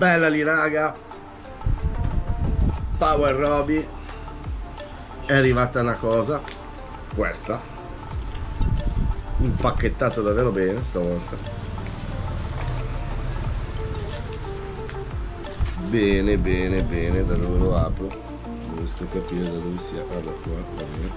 bella lì raga. Power Roby. È arrivata una cosa. Questa. Impacchettato davvero bene stavolta. Bene bene bene da dove lo apro? Non riesco a capire da dove sia. Ah da qua va bene.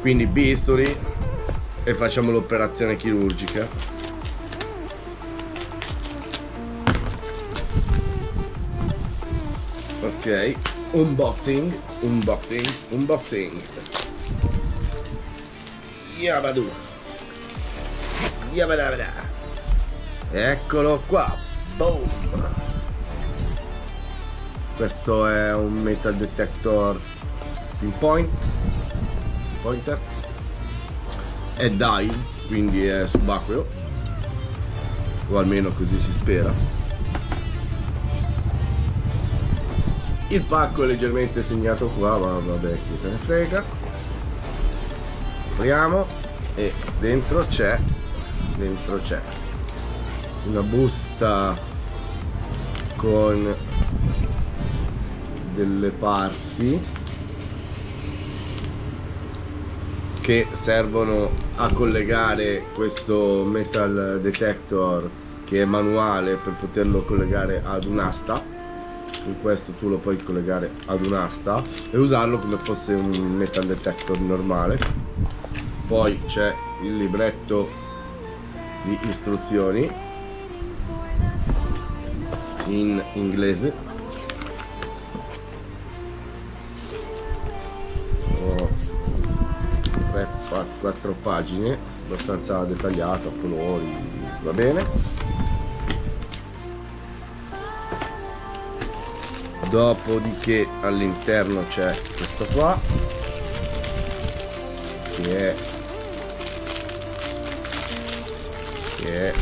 Quindi bisturi e facciamo l'operazione chirurgica ok. Unboxing. Unboxing. Unboxing. Yabadu Yabadabada eccolo qua. Boom. Questo è un metal detector pinpoint pointer. È dive quindi è subacqueo. O almeno così si spera il pacco è leggermente segnato qua ma vabbè chi se ne frega. Apriamo e dentro c'è dentro c'è una busta con delle parti che servono a collegare questo metal detector che è manuale per poterlo collegare ad un'asta in questo tu lo puoi collegare ad un'asta e usarlo come fosse un metal detector normale. Poi c'è il libretto di istruzioni in inglese. 4 pagine abbastanza dettagliato a colori va bene dopodiché all'interno c'è questo qua che è che è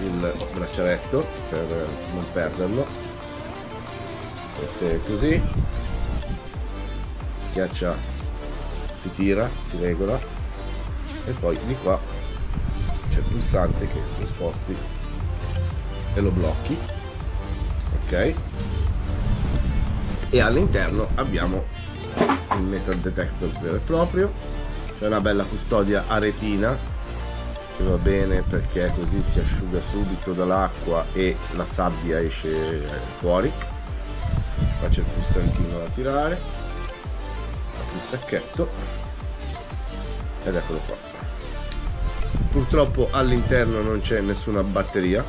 il braccialetto per non perderlo. Questo così. Schiaccia si tira si regola e poi di qua c'è il pulsante che lo sposti e lo blocchi. Ok? E all'interno abbiamo il metal detector vero e proprio. C'è una bella custodia a retina che va bene perché così si asciuga subito dall'acqua e la sabbia esce fuori. Qua c'è il pulsantino da tirare. Il sacchetto. Ed eccolo qua purtroppo all'interno non c'è nessuna batteria.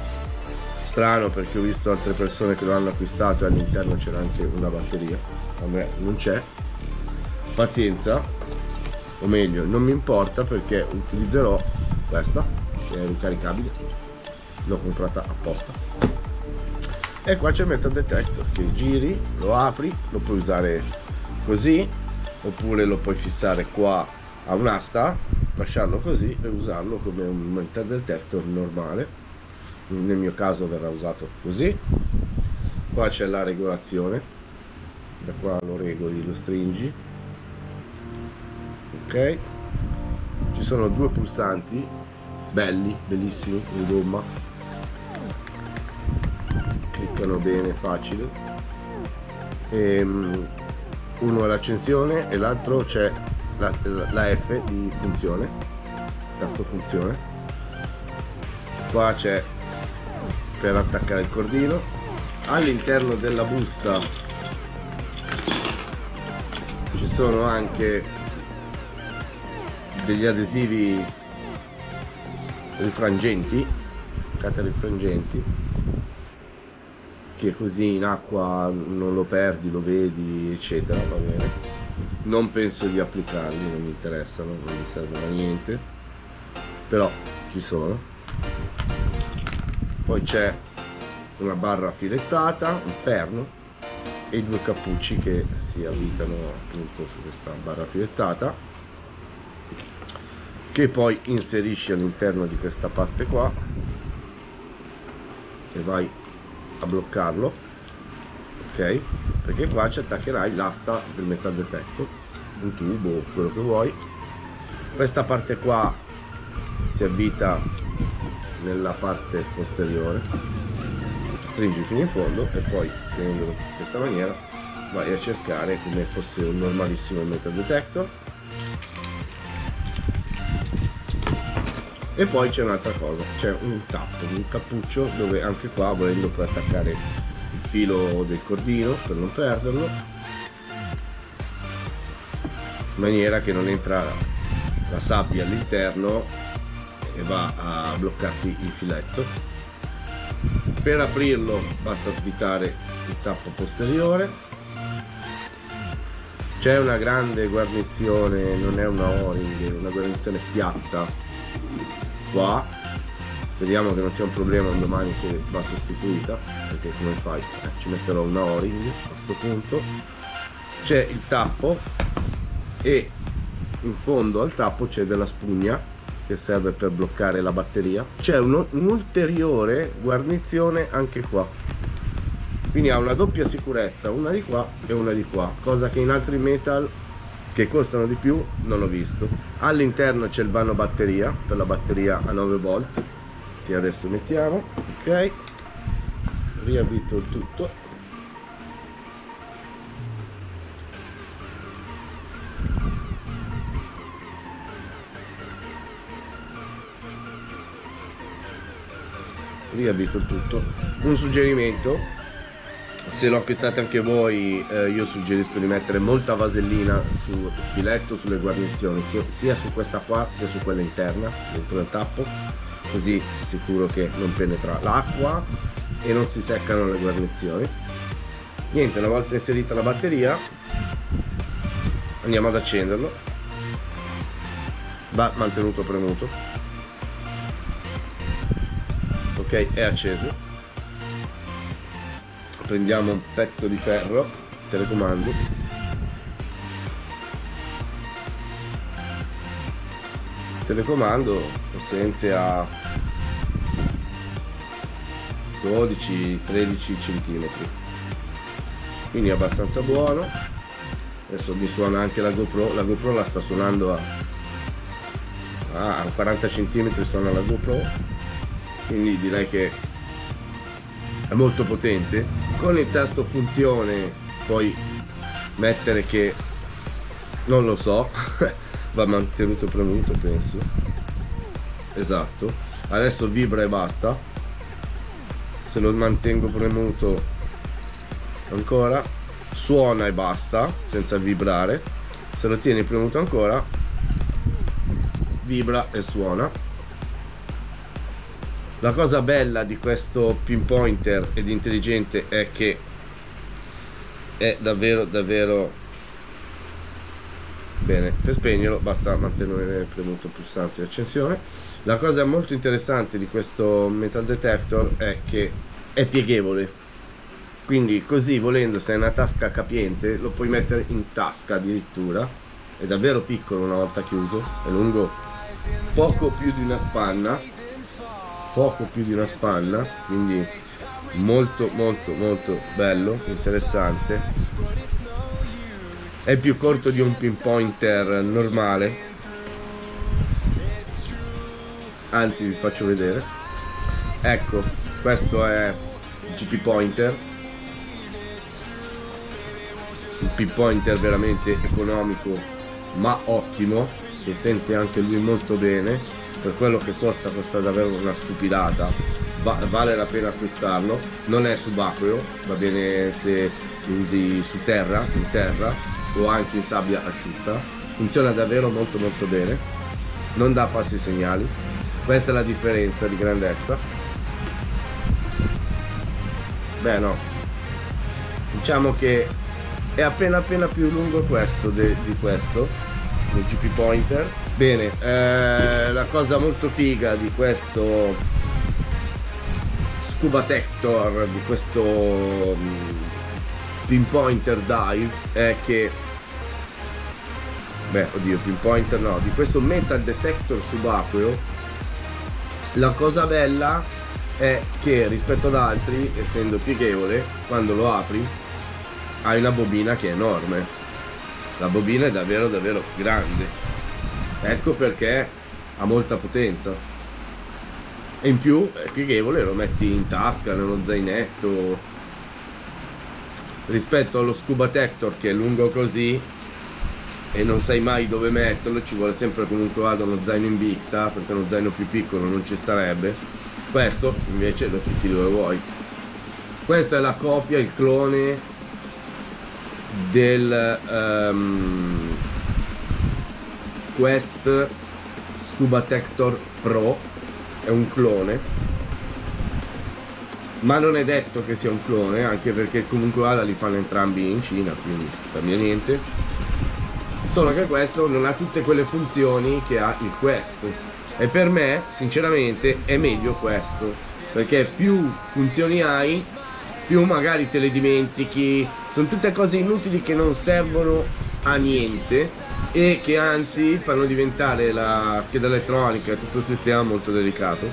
Strano perché ho visto altre persone che lo hanno acquistato e all'interno c'era anche una batteria. A me non c'è. Pazienza. O meglio non mi importa perché utilizzerò questa che è ricaricabile. L'ho comprata apposta. E qua c'è il metal detector che giri lo apri lo puoi usare così oppure lo puoi fissare qua a un'asta lasciarlo così e usarlo come un metal detector normale. Nel mio caso verrà usato così. Qua c'è la regolazione. Da qua lo regoli lo stringi. Ok? Ci sono due pulsanti belli bellissimi in gomma. Cliccano bene facile. E, um, uno è l'accensione e l'altro c'è la, la F di funzione tasto funzione. Qua c'è per attaccare il cordino. All'interno della busta ci sono anche degli adesivi rifrangenti rifrangenti che così in acqua non lo perdi lo vedi eccetera va bene non penso di applicarli non mi interessano non mi servono a niente. Però ci sono. Poi c'è una barra filettata un perno e due cappucci che si avvitano appunto su questa barra filettata che poi inserisci all'interno di questa parte qua e vai a bloccarlo ok? Perché qua ci attaccherai l'asta del metal detector un tubo quello che vuoi. Questa parte qua si avvita nella parte posteriore. Stringi fino in fondo e poi tenendolo in questa maniera vai a cercare come fosse un normalissimo metal detector. E poi c'è un'altra cosa c'è un tappo un cappuccio dove anche qua volendo puoi attaccare filo del cordino per non perderlo in maniera che non entra la sabbia all'interno e va a bloccarti il filetto. Per aprirlo basta svitare il tappo posteriore. C'è una grande guarnizione non è una o-ring una guarnizione piatta. Qua vediamo che non sia un problema un domani che va sostituita perché come fai? Eh, ci metterò una o-ring a questo punto. C'è il tappo e in fondo al tappo c'è della spugna che serve per bloccare la batteria. C'è un'ulteriore guarnizione anche qua. Quindi ha una doppia sicurezza una di qua e una di qua cosa che in altri metal che costano di più non ho visto. All'interno c'è il vano batteria per la batteria a 9 volt che adesso mettiamo ok? Riavvito il tutto. Riavvito il tutto. Un suggerimento? Se lo acquistate anche voi eh, io suggerisco di mettere molta vasellina sul filetto, sulle guarnizioni sia, sia, su questa qua sia su quella interna dentro il tappo così sicuro che non penetra l'acqua e non si seccano le guarnizioni. Niente una volta inserita la batteria andiamo ad accenderlo. Va mantenuto premuto. Ok è acceso. Prendiamo un pezzo di ferro telecomando. Telecomando paziente a 12-13 cm quindi è abbastanza buono. Adesso mi suona anche la GoPro. La GoPro la sta suonando a, a 40 cm suona la GoPro. Quindi direi che è molto potente. Con il tasto funzione puoi mettere che non lo so va mantenuto premuto penso esatto. Adesso vibra e basta. Se lo mantengo premuto ancora suona e basta senza vibrare. Se lo tieni premuto ancora vibra e suona. La cosa bella di questo pinpointer ed intelligente è che è davvero davvero bene. Per spegnerlo basta mantenere premuto il pulsante di accensione la cosa molto interessante di questo metal detector è che è pieghevole. Quindi così volendo se hai una tasca capiente lo puoi mettere in tasca addirittura. È davvero piccolo una volta chiuso è lungo poco più di una spanna poco più di una spanna quindi molto molto molto bello interessante. È più corto di un pinpointer normale anzi vi faccio vedere. Ecco questo è il GP pointer. Un pinpointer veramente economico ma ottimo. Si sente anche lui molto bene. Per quello che costa costa davvero una stupidata. Va vale la pena acquistarlo. Non è subacqueo va bene se usi su terra in terra o anche in sabbia asciutta. Funziona davvero molto molto bene. Non dà falsi segnali questa è la differenza di grandezza. Beh no. Diciamo che è appena appena più lungo questo de, di questo il GP pointer. Bene, eh, la cosa molto figa di questo scuba tector, di questo um, pinpointer dive è che beh oddio pinpointer no di questo metal detector subacqueo la cosa bella è che rispetto ad altri essendo pieghevole quando lo apri hai una bobina che è enorme. La bobina è davvero davvero grande. Ecco perché ha molta potenza. E in più è pieghevole lo metti in tasca nello zainetto. Rispetto allo scuba tector che è lungo così e non sai mai dove metterlo ci vuole sempre comunque vado uno zaino in bitta perché uno zaino più piccolo non ci starebbe. Questo invece lo fitti dove vuoi. Questa è la copia il clone del um, Quest Scuba Tector Pro. È un clone. Ma non è detto che sia un clone anche perché comunque vada li fanno entrambi in Cina quindi cambia niente solo che questo non ha tutte quelle funzioni che ha il Quest. E per me sinceramente è meglio questo perché più funzioni hai più magari te le dimentichi. Sono tutte cose inutili che non servono a niente e che anzi fanno diventare la scheda elettronica e tutto il sistema molto delicato.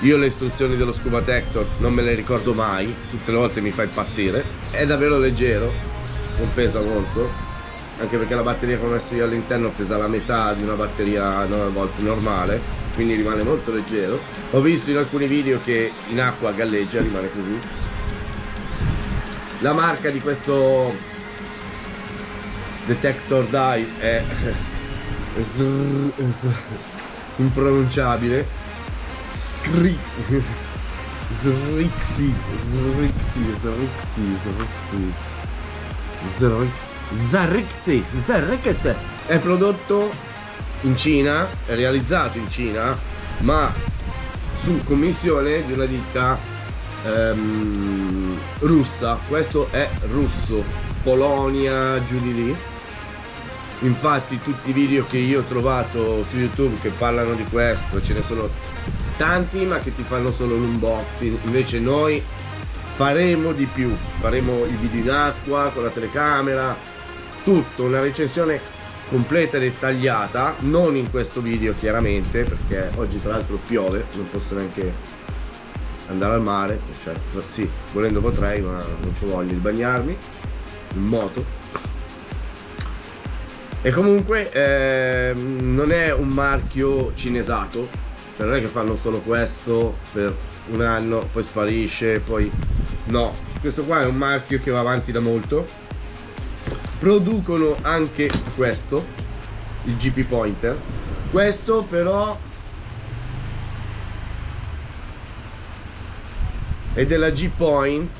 Io le istruzioni dello Scuba Tector non me le ricordo mai tutte le volte mi fa impazzire. È davvero leggero non pesa molto anche perché la batteria che ho messo io all'interno pesa la metà di una batteria 9 volte normale quindi rimane molto leggero. Ho visto in alcuni video che in acqua galleggia rimane così. La marca di questo detector dye è impronunciabile. Scri Zrixi Zrixi Zrixi Zrixi Zrixi Zarrixi, Zarrixi è prodotto in Cina, è realizzato in Cina, ma su commissione di una ditta ehm, russa. Questo è russo, Polonia, giù di lì. Infatti tutti i video che io ho trovato su YouTube che parlano di questo, ce ne sono tanti ma che ti fanno solo l'unboxing. Invece noi faremo di più, faremo i video in acqua con la telecamera, tutto, una recensione completa e dettagliata, non in questo video chiaramente, perché oggi tra l'altro piove, non posso neanche andare al mare, cioè, sì, volendo potrei, ma non ci voglio di bagnarmi in moto. E comunque eh, non è un marchio cinesato, cioè non è che fanno solo questo per un anno, poi sparisce, poi no, questo qua è un marchio che va avanti da molto producono anche questo il GP Pointer. Questo però è della G-Point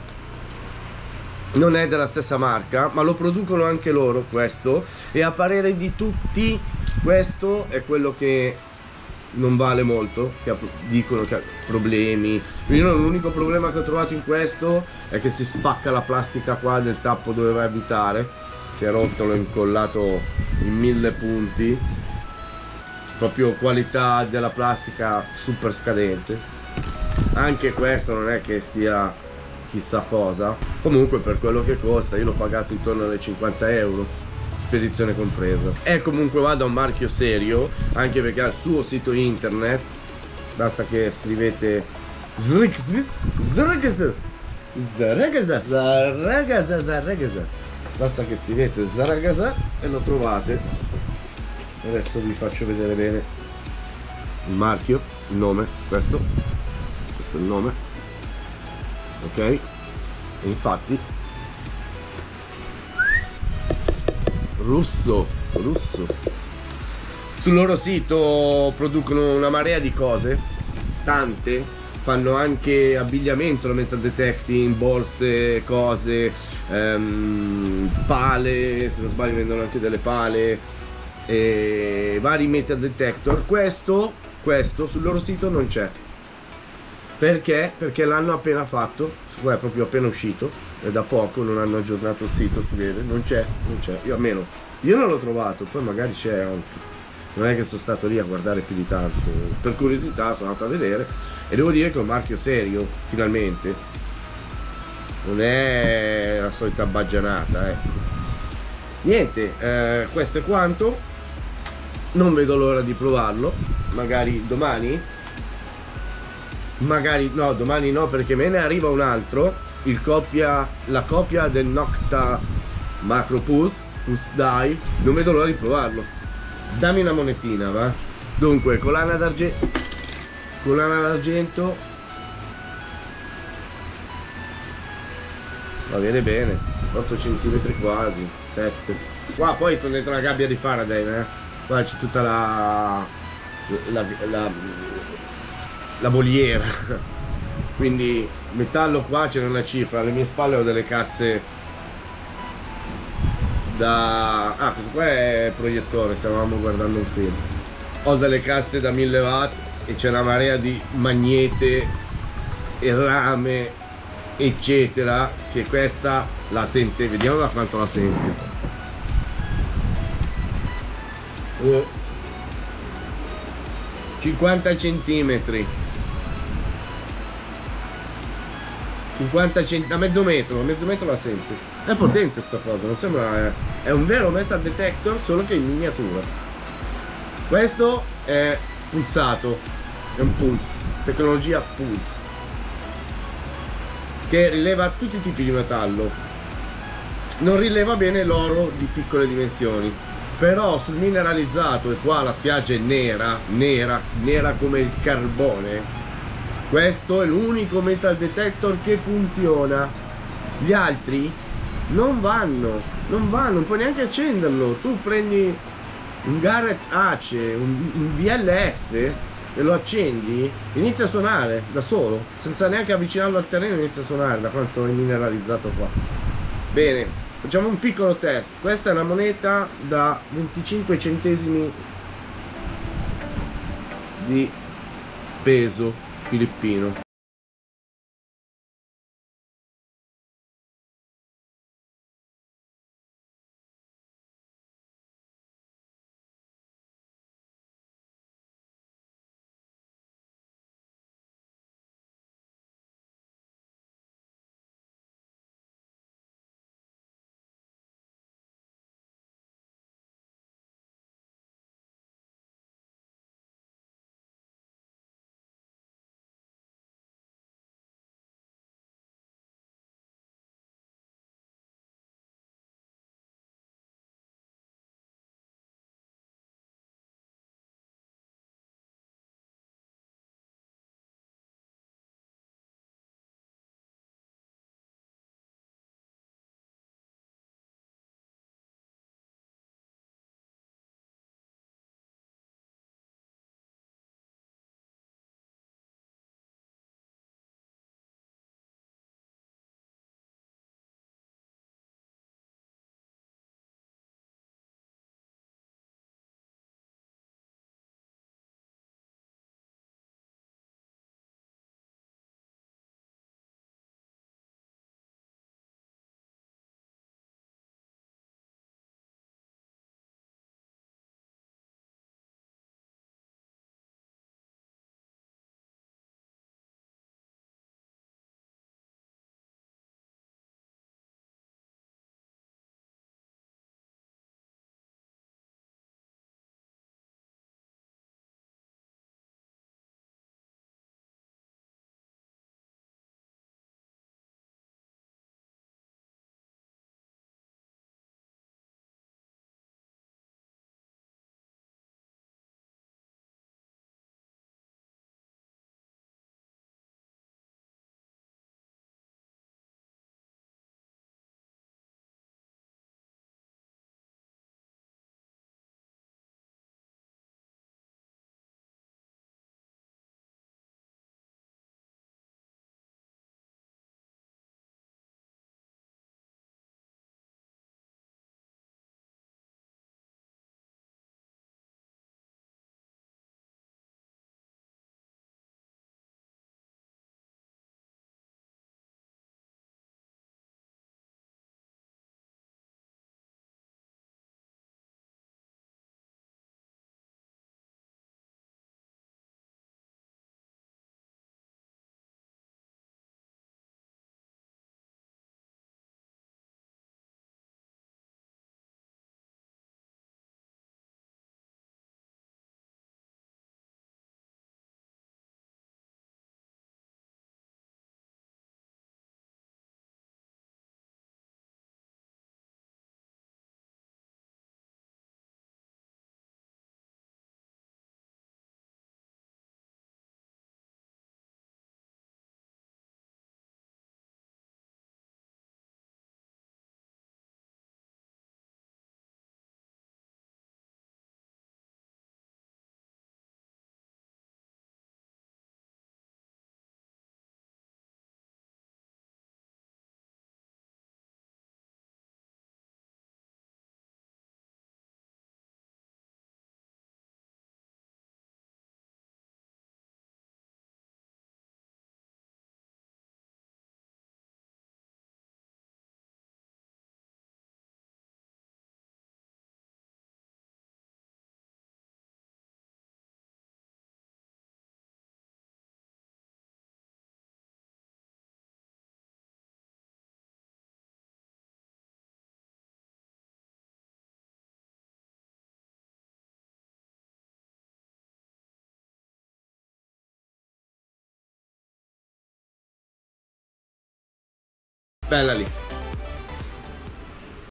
non è della stessa marca ma lo producono anche loro questo. E a parere di tutti questo è quello che non vale molto che dicono che ha problemi. Io l'unico problema che ho trovato in questo è che si spacca la plastica qua del tappo dove vai a abitare si è rotto, l'ho incollato in mille punti. Proprio qualità della plastica super scadente. Anche questo non è che sia chissà cosa. Comunque per quello che costa io l'ho pagato intorno alle 50 euro spedizione compresa. È comunque vada un marchio serio anche perché ha il suo sito internet basta che scrivete Zrigz Zrigz Zrigz Zrigz Zrigz basta che scrivete Zaragasa e lo trovate. Adesso vi faccio vedere bene il marchio il nome questo questo è il nome. Ok? E infatti russo russo. Sul loro sito producono una marea di cose tante fanno anche abbigliamento metal detecting borse cose ehm, pale, se non sbaglio vendono anche delle pale, e vari metal detector. Questo, questo sul loro sito non c'è. Perché? Perché l'hanno appena fatto, è proprio appena uscito, è da poco, non hanno aggiornato il sito, si vede, non c'è, non c'è, io almeno, io non l'ho trovato, poi magari c'è anche non è che sono stato lì a guardare più di tanto per curiosità sono andato a vedere e devo dire che è un marchio serio finalmente non è la solita baggianata ecco. niente eh, questo è quanto non vedo l'ora di provarlo magari domani magari no domani no perché me ne arriva un altro il copia la copia del Nocta Macro Pulse Pus dai, non vedo l'ora di provarlo. Dammi una monetina, va? Dunque, collana d'argento. Collana d'argento. Va bene bene. 8 cm quasi. 7. Qua poi sono dentro la gabbia di Faraday, eh? Qua c'è tutta la. la. la. la voliera. Quindi metallo qua c'è una cifra. Alle mie spalle ho delle casse da... Ah, questo qua è proiettore, stavamo guardando un film. Ho delle casse da 1000 watt e c'è una marea di magnete e rame, eccetera, che questa la sente, vediamo da quanto la sente. Oh. 50 centimetri. 50 centimetri a mezzo metro a mezzo metro la sente. È potente sta cosa non sembra eh, è un vero metal detector solo che in miniatura. Questo è pulsato è un pulse tecnologia pulse che rileva tutti i tipi di metallo. Non rileva bene l'oro di piccole dimensioni però sul mineralizzato e qua la spiaggia è nera nera nera come il carbone questo è l'unico metal detector che funziona. Gli altri non vanno non vanno non puoi neanche accenderlo. Tu prendi un Garrett Ace un, un VLF e lo accendi inizia a suonare da solo senza neanche avvicinarlo al terreno inizia a suonare da quanto è mineralizzato qua. Bene facciamo un piccolo test. Questa è una moneta da 25 centesimi di peso filippino bella lì